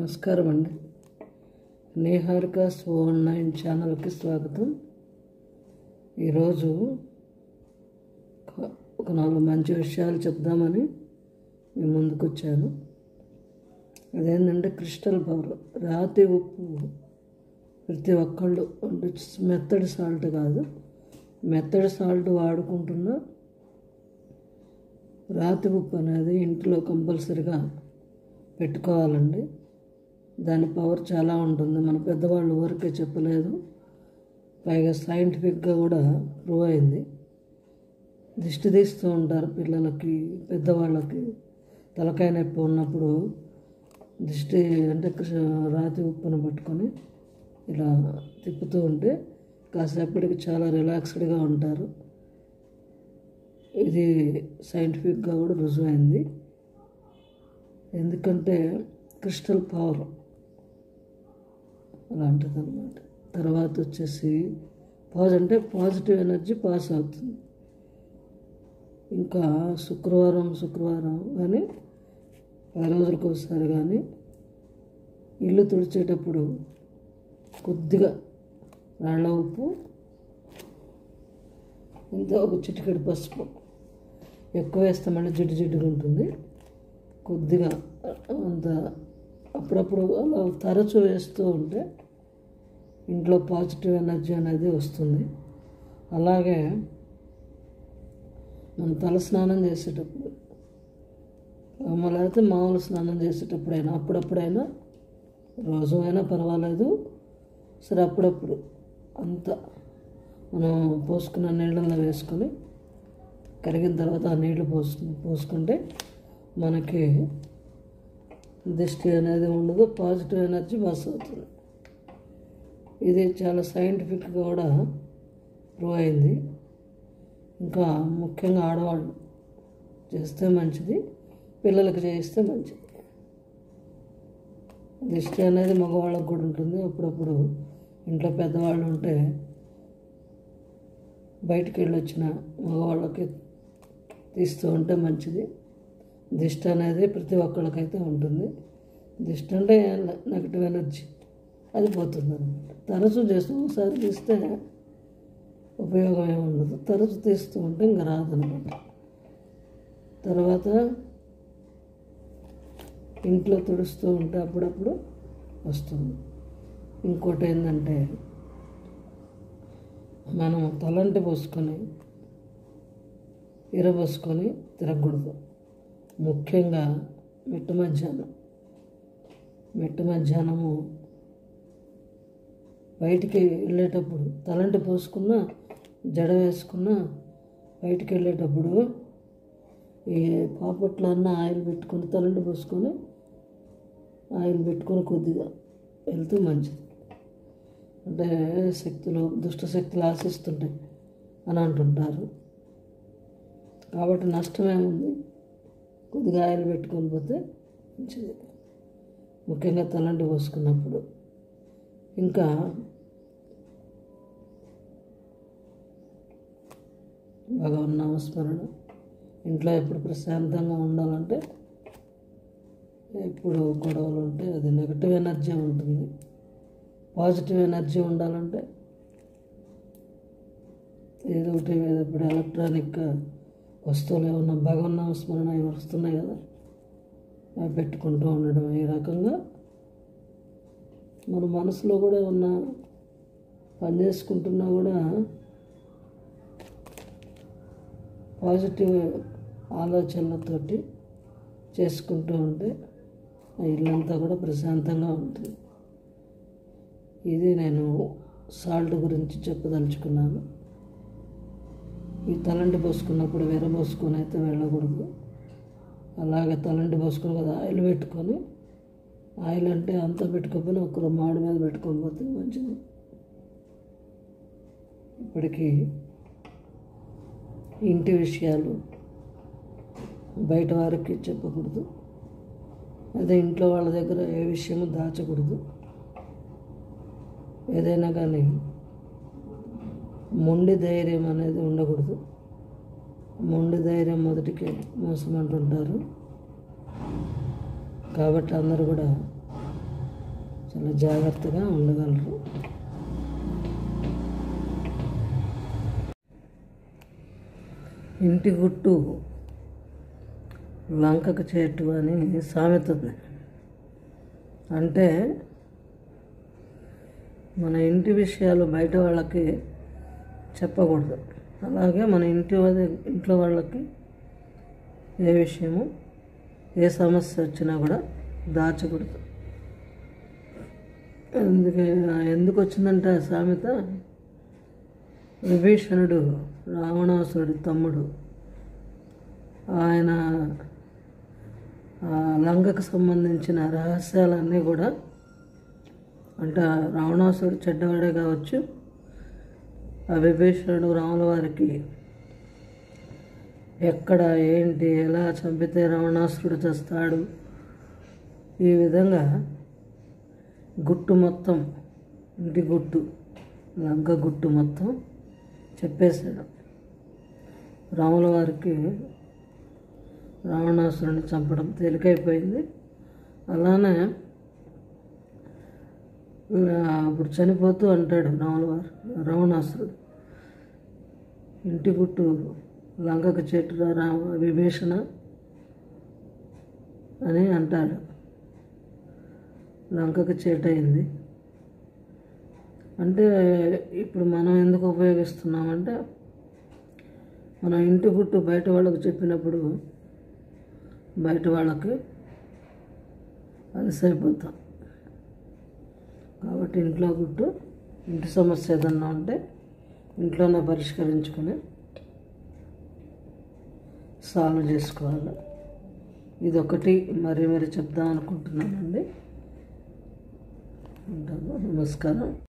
నమస్కారం అండి Niharika own nine ఛానల్కి స్వాగతం. ఈరోజు ఒక- నాలుగు మంచి విషయాలు చెప్దామని మేము ముందుకు వచ్చాను అదేంటంటే క్రిస్టల్ పవర్ రాతి ఉప్పు ప్రతి ఒక్కళ్ళు అంటే మెత్తడి సాల్ట్ కాదు మెత్తడి సాల్ట్ వాడుకుంటున్న రాతి ఉప్పు అనేది ఇంట్లో కంపల్సరిగా పెట్టుకోవాలండి. దాని పవర్ చాలా ఉంటుంది. మన పెద్దవాళ్ళు ఊరికే చెప్పలేదు. పైగా సైంటిఫిక్గా కూడా ప్రూవ్ అయింది. దిష్టి తీస్తూ ఉంటారు పిల్లలకి పెద్దవాళ్ళకి. తలకాయ నొప్పి ఉన్నప్పుడు దిష్టి అంటే రాతి ఉప్పును పట్టుకొని ఇలా తిప్పుతూ ఉంటే కాసేపటికి చాలా రిలాక్స్డ్గా ఉంటారు. ఇది సైంటిఫిక్గా కూడా రుజువైంది. ఎందుకంటే క్రిస్టల్ పవర్ అలాంటిది అనమాట తర్వాత వచ్చేసి పాజ్ అంటే పాజిటివ్ ఎనర్జీ పాస్ అవుతుంది. ఇంకా శుక్రవారం శుక్రవారం కానీ పది రోజులకు ఒకసారి కానీ ఇల్లు తుడిచేటప్పుడు కొద్దిగా రాళ్ళ ఉప్పు ఇంత ఒక చిటికెడు పసుపు ఎక్కువ వేస్తే మళ్ళీ జిడ్డు జిడ్డుగా ఉంటుంది. కొద్దిగా అంత అప్పుడప్పుడు అలా తరచూ వేస్తూ ఉంటే ఇంట్లో పాజిటివ్ ఎనర్జీ అనేది వస్తుంది. అలాగే మనం తల స్నానం చేసేటప్పుడు మళ్ళీ అయితే మామూలు స్నానం చేసేటప్పుడైనా అప్పుడప్పుడైనా రోజు అయినా పర్వాలేదు. సరే అప్పుడప్పుడు అంత మనం పోసుకున్న నీళ్ళలో వేసుకొని కరిగిన తర్వాత ఆ నీళ్ళు పోసు పోసుకుంటే మనకి దిష్టి అనేది ఉండదు పాజిటివ్ ఎనర్జీ బస్ అవుతుంది. ఇది చాలా సైంటిఫిక్గా కూడా ప్రూవ్ అయింది. ఇంకా ముఖ్యంగా ఆడవాళ్ళు చేస్తే మంచిది పిల్లలకు చేయిస్తే మంచిది. దిష్టి అనేది మగవాళ్ళకు కూడా ఉంటుంది. అప్పుడప్పుడు ఇంట్లో పెద్దవాళ్ళు ఉంటే బయటికి వెళ్ళి వచ్చిన మగవాళ్ళకి తీస్తూ ఉంటే మంచిది. దిష్టి అనేది ప్రతి ఒక్కళ్ళకైతే ఉంటుంది. దిష్టి అంటే నెగిటివ్ ఎనర్జీ అది పోతుందన్నమాట తరచు చేస్తూ ఒకసారి తీస్తే ఉపయోగం ఏమి ఉండదు. తరచు తీస్తూ ఉంటే ఇంకా రాదనమాట తర్వాత ఇంట్లో తుడుస్తూ ఉంటే అప్పుడప్పుడు వస్తుంది. ఇంకోటి ఏంటంటే మనం తలంటి పోసుకొని ఇరబోసుకొని తిరగకూడదు. ముఖ్యంగా మిట్ట మధ్యాహ్నం. మిట్ట మధ్యాహ్నము బయటికి వెళ్ళేటప్పుడు తలంటి పోసుకున్న జడ వేసుకున్న బయటికి వెళ్ళేటప్పుడు ఈ పాపట్లో అన్న ఆయిల్ పెట్టుకొని తలంటి పోసుకొని ఆయిల్ పెట్టుకొని కొద్దిగా వెళ్తూ మంచిది. అంటే శక్తులు దుష్ట శక్తులు ఆశిస్తుంటాయి అని అంటుంటారు. కాబట్టి నష్టమేముంది కొద్దిగా ఆయిల్ పెట్టుకొని పోతే మంచిది. ముఖ్యంగా తలంటి పోసుకున్నప్పుడు. ఇంకా భగవన్ నామస్మరణ ఇంట్లో ఎప్పుడు ప్రశాంతంగా ఉండాలంటే ఎప్పుడు గొడవలు ఉంటే అది నెగటివ్ ఎనర్జీ ఉంటుంది. పాజిటివ్ ఎనర్జీ ఉండాలంటే ఏదో ఒకటి ఇప్పుడు ఎలక్ట్రానిక్ వస్తువులు ఏమన్నా భగవన్ నామస్మరణ ఇవి వస్తున్నాయి కదా అవి పెట్టుకుంటూ ఉండడం ఈ రకంగా మన మనసులో కూడా ఏమన్నా పని చేసుకుంటున్నా కూడా పాజిటివ్ ఆలోచనలతోటి చేసుకుంటూ ఉంటే ఆ ఇల్లంతా కూడా ప్రశాంతంగా ఉంటుంది. ఇది నేను సాల్ట్ గురించి చెప్పదలుచుకున్నాను. ఈ తలంటి పోసుకున్నప్పుడు వెర పోసుకొని అయితే వెళ్ళకూడదు. అలాగే తలంటి పోసుకొని కదా ఆయిల్ పెట్టుకొని ఆయిల్ అంటే అంతా పెట్టుకోకపోయినా ఒక్కరు మాడి మీద పెట్టుకోకపోతే మంచిది. ఇప్పటికీ ఇంటి విషయాలు బయట వారికి చెప్పకూడదు. అదే ఇంట్లో వాళ్ళ దగ్గర ఏ విషయము దాచకూడదు. ఏదైనా కానీ మొండి ధైర్యం అనేది ఉండకూడదు. మొండి ధైర్యం మొదటికే మోసం అంటుంటారు కాబట్టి అందరూ కూడా చాలా జాగ్రత్తగా ఉండగలరు. ఇంటి గుట్టు లంకకు చేటు అని సామెత అంటే మన ఇంటి విషయాలు బయట వాళ్ళకి చెప్పకూడదు. అలాగే మన ఇంటి ఇంట్లో వాళ్ళకి ఏ విషయము ఏ సమస్య వచ్చినా కూడా దాచకూడదు. అందుకే ఎందుకు వచ్చిందంటే ఆ సామెత విభీషణుడు రావణాసురుడి తమ్ముడు. ఆయన లంకకు సంబంధించిన రహస్యాలన్నీ కూడా అంటే ఆ రావణాసురుడు చెడ్డవాడే కావచ్చు ఆ విభీషణుడు రాముల వారికి ఎక్కడ ఏంటి ఎలా చంపితే రావణాసురుడు చేస్తాడు? ఈ విధంగా గుట్టు మొత్తం ఇంటి గుట్టు లంక గుట్టు మొత్తం చెప్పేశాడు. రాముల వారికి రావణాసురుని చంపడం తేలికైపోయింది. అలానే అప్పుడు చనిపోతూ అంటాడు రాముల వారు రావణాసురుడు. ఇంటి గుట్టు లంకకు చెట్టు రామ విభీషణ అని అంటాడు. లంకకు చేటయింది. అంటే ఇప్పుడు మనం ఎందుకు ఉపయోగిస్తున్నామంటే మనం ఇంటి గుట్టు బయట వాళ్ళకు చెప్పినప్పుడు బయట వాళ్ళకి అలసైపోతాం కాబట్టి ఇంట్లో గుట్టు ఇంటి సమస్య ఏదన్నా ఉంటే ఇంట్లోనే పరిష్కరించుకొని సాల్వ్ చేసుకోవాలి. ఇదొకటి మరీ మరీ చెప్దాం అనుకుంటున్నానండి. ఉంటాను. నమస్కారం.